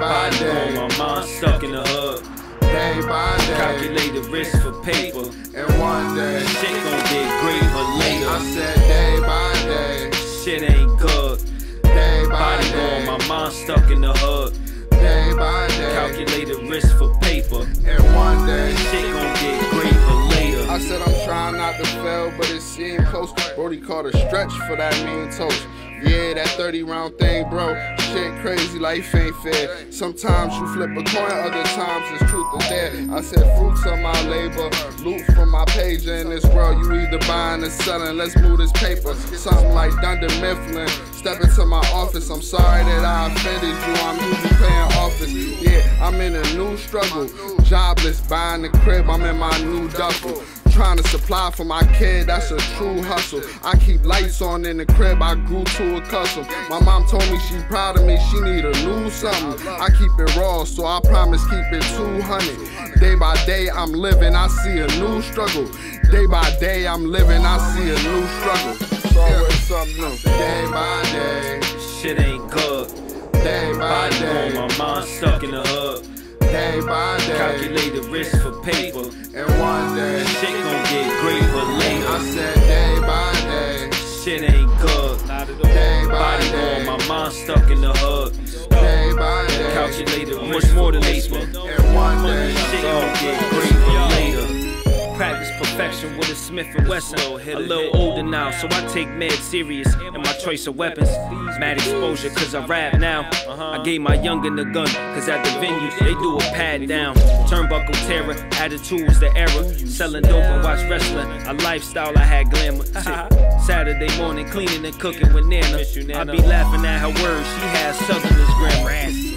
by day. On My mind stuck in the hood. Day by day. Calculated risk for paper. And one day. Shit gon' get great, but later. I said day by day. Shit ain't good. Day by Body day. gone, my mind stuck in the hood. Day by day. Calculated risk for paper. And one day. Shit gon' get great, but later. I said I'm trying not to fail, but it seemed close. Brody caught a stretch for that mean toast. Yeah, that 30 round thing, bro. Shit crazy, life ain't fair. Sometimes you flip a coin, other times it's truth or dare. I said fruits of my labor, loot from my page in this world. You either buying or selling, let's move this paper. Something like Dunder Mifflin. Step into my office, I'm sorry that I offended you. I'm usually playing office. Yeah, I'm in a new struggle. Jobless, buying the crib, I'm in my new duffel. Trying to supply for my kid, that's a true hustle. I keep lights on in the crib, I grew to a custom. My mom told me she proud of me, she need a new something. I keep it raw, so I promise keep it 200. Day by day, I'm living, I see a new struggle. Day by day, I'm living, I see a new struggle. It's always something new. Day by day, Shit ain't good. day by day, my mind stuck in the hood. Day by day. Calculated risk for paper. And one day, Shit gon' get great, but I later. said day by day, Shit ain't good. day by Body day, gone, my mind stuck in the hood. day by day. Calculated risk more than paper. And one day, Shit gon' get great, but later. With a Smith and Wesson. A little older now, so I take med serious and my choice of weapons. Mad exposure, cause I rap now. I gave my youngin' the gun, cause at the venue they do a pad down. Turnbuckle terror, attitudes the error. Selling dope and watch wrestling, a lifestyle I had glamour. Saturday morning, cleaning and cooking with Nana. I be laughing at her words, she has Southerners grammar.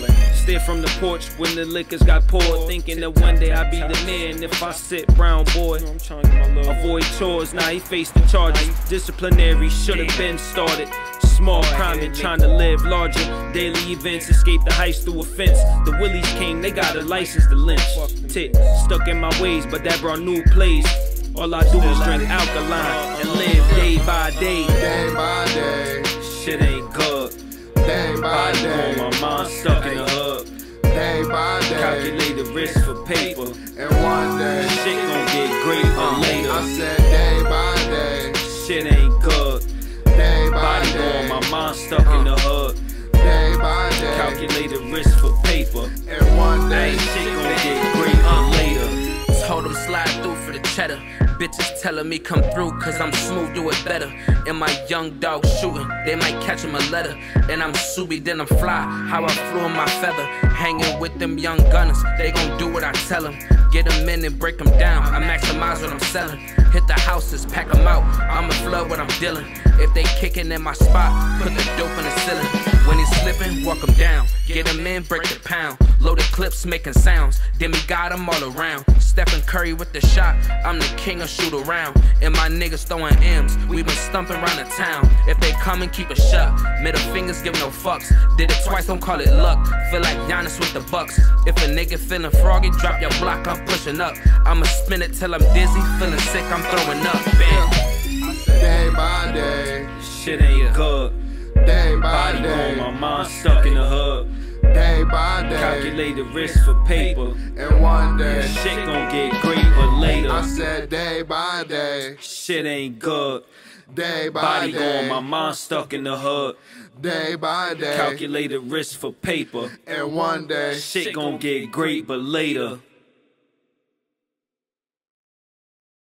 Stare from the porch when the liquors got poured. Thinking that one day I'd be the man if I sit brown boy. Avoid chores, now he faced the charges. Disciplinary should've been started. Small crime and trying to live larger. Daily events escape the heist through a fence. The Willies came, they got a license to lynch. Tick, stuck in my ways, but that brought new plays. All I do is drink alkaline and live day by day. day by day, stuck in the hood. day by day. Calculated risk for paper. And one day, Ain't shit gonna get great, but later. Told them slide through for the cheddar. Bitches telling me come through cause I'm smooth, do it better. And my young dog shooting, they might catch him a letter. And I'm Subi, then I'm fly. How I flew in my feather. Hanging with them young gunners, they gon' do what I tell them. Get them in and break them down. I maximize what I'm selling. Hit the houses, pack them out. I'ma flood what I'm dealing. If they kicking in my spot, put the dope in the ceiling. When he's slipping, walk him down. Get him in, break the pound. Loaded clips making sounds. Demi got him all around. Stephen Curry with the shot. I'm the king of shoot around. And my niggas throwing M's. We been stumping around the town. If they come and keep it shut. Middle fingers give no fucks. Did it twice, don't call it luck. Feel like Giannis with the bucks. If a nigga feeling froggy, drop your block, I'm pushing up. I'ma spin it till I'm dizzy. Feeling sick, I'm throwing up. Bam. Day by day, Shit ain't good. day by Body on day, my mind stuck in the hood. day by day. Calculated risk for paper. And one day, Shit gon' get great, but later. I said day by day, Shit ain't good. day by Body day, on my mind stuck in the hood. day by day. Calculated risk for paper. And one day, Shit gon' get great, but later.